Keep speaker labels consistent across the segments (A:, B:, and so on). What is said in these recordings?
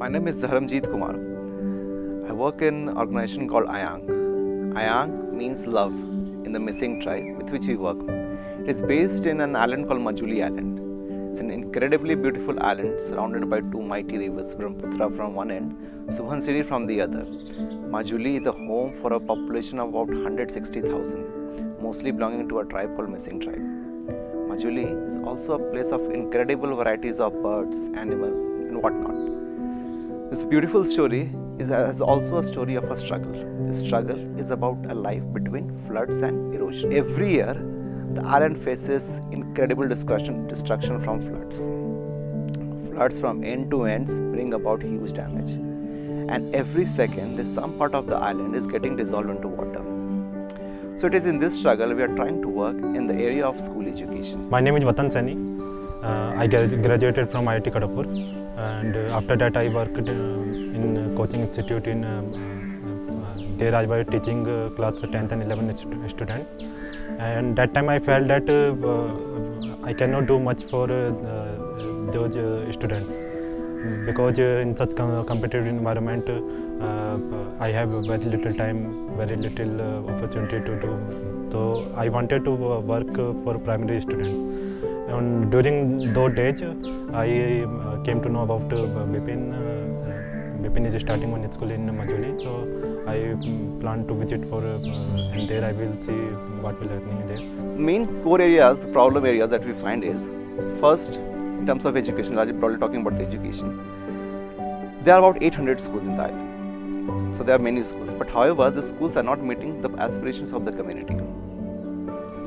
A: My name is Dharamjeet Kumar. I work in an organization called Ayang. Ayang means love in the Mising tribe with which we work. It is based in an island called Majuli Island. It's an incredibly beautiful island surrounded by two mighty rivers, Brahmaputra from one end, Subansiri from the other. Majuli is a home for a population of about 160,000, mostly belonging to a tribe called Mising Tribe. Majuli is also a place of incredible varieties of birds, animals, and whatnot. This beautiful story is also a story of a struggle. The struggle is about a life between floods and erosion. Every year, the island faces incredible destruction, from floods. Floods from end to ends bring about huge damage. And every second, some part of the island is getting dissolved into water. So it is in this struggle we are trying to work in the area of school education.
B: My name is Vatan Sani. Uh, I graduated from IIT Kharagpur, and uh, after that I worked uh, in a coaching institute in. There I was teaching uh, class 10th and 11th stu- students, and that time I felt that uh, uh, I cannot do much for uh, those students because in such com- competitive environment I have very little time, very little opportunity to do. So I wanted to work for primary students. And during those days, I uh, came to know about uh, Bipin. Uh, Bipin is starting one school in Majuli, so I mm, plan to visit for, and there I will see what will happening there.
A: main core areas, the problem areas that we find is first, in terms of education, largely probably talking about the education, there are about 800 schools in the island. So there are many schools, but however, the schools are not meeting the aspirations of the community.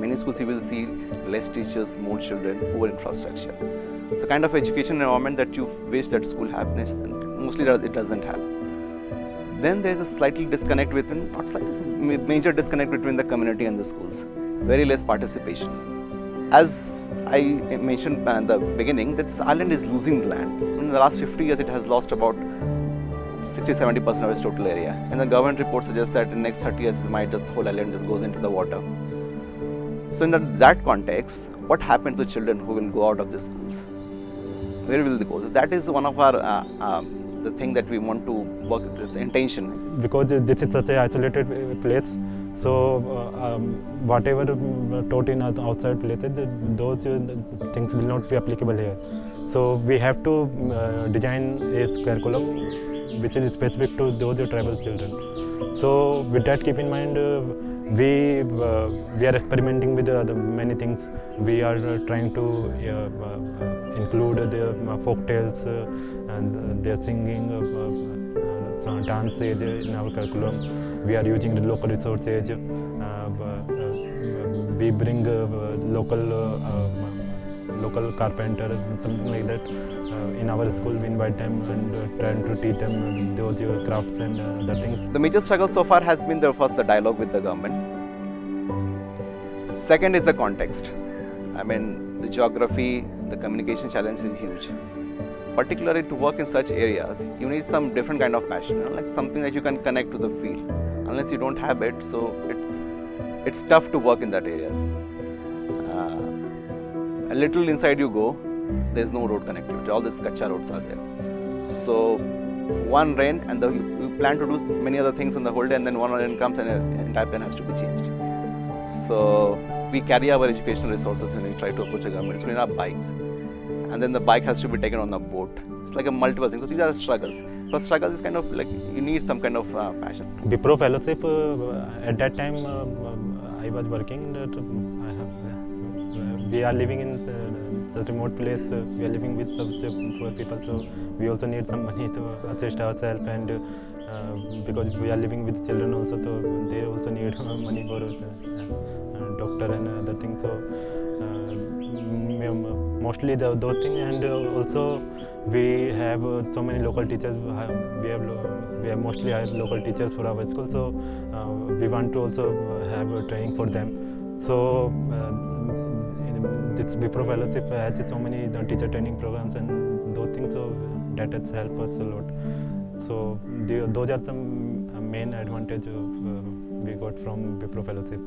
A: Many schools you will see less teachers, more children, poor infrastructure. So kind of education environment that you wish that school happiness, mostly it doesn't have. Then there is a slightly disconnect between not slightly major disconnect between the community and the schools. Very less participation. As i mentioned at the beginning that this island is losing land. In the last 50 years it has lost about 60 70 percent of its total area. And the government report suggests that in the next 30 years it might just the whole island just goes into the water so in that, context what happened to children who will go out of the schools? Where will they go? So that is one of our uh, um, the thing that we want to work this intention.
B: Because this is such a isolated uh, place. So uh, um, whatever um, taught in outside places those uh, things will not be applicable here. So we have to uh, design a curriculum which is specific to those tribal children. So with that keep in mind uh, we uh, we are experimenting with uh, the many things we are uh, trying to uh, uh, include the uh, folk tales uh, and uh, their singing uh, uh, some dance age in our curriculum. We are using the local resources. Uh, uh, uh, we bring uh, local uh, uh, local carpenter something like that. Uh, in our school, we invite them and uh, try to teach them those uh, crafts and uh, other things.
A: The major struggle so far has been the first the dialogue with the government. Second is the context. I mean the geography, the communication challenge is huge. Particularly to work in such areas, you need some different kind of passion, you know, like something that you can connect to the field. Unless you don't have it, so it's it's tough to work in that area. A little inside you go, there's no road connectivity. All these kacha roads are there. So one rain and the, you, plan to do many other things on the whole day and then one rain comes and the entire plan has to be changed. So we carry our educational resources and we try to approach the government. So in our bikes and then the bike has to be taken on the boat. It's like a multiple thing. So these are struggles. Plus struggle is kind of like you need some kind of uh, passion.
B: Wipro fellowship uh, at that time uh, I was working we are living in uh, such remote place we are living with such poor people so we also need some money to assist ourselves and uh, because we are living with children also so they also need money for uh, uh, doctor and other things so mostly the, those things and also we have so many local teachers we have we have mostly local teachers for our school so uh, we want to also have training for them. So uh, in Wipro fellowship has its so many you know, teacher training programs and those things so that has helped us a lot so the, those are some uh, main advantage of, uh, we got from Wipro fellowship